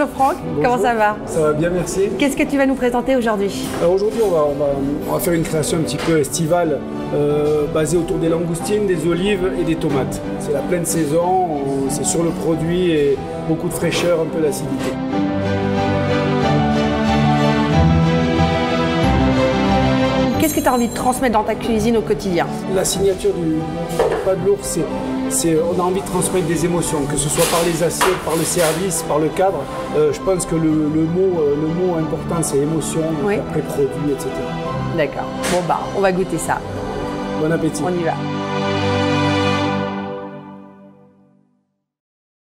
Franck, comment ça va Ça va bien, merci. Qu'est-ce que tu vas nous présenter aujourd'hui Alors aujourd'hui, on va, on, va, on va, faire une création un petit peu estivale euh, basée autour des langoustines, des olives et des tomates. C'est la pleine saison, c'est sur le produit et beaucoup de fraîcheur, un peu d'acidité. Qu'est-ce que tu as envie de transmettre dans ta cuisine au quotidien La signature du pas de l'ours, c'est on a envie de transmettre des émotions, que ce soit par les assiettes, par le service, par le cadre. Euh, je pense que le, le mot, euh, le mot important, c'est émotion, oui. après produit, etc. D'accord. Bon bah, on va goûter ça. Bon appétit. On y va.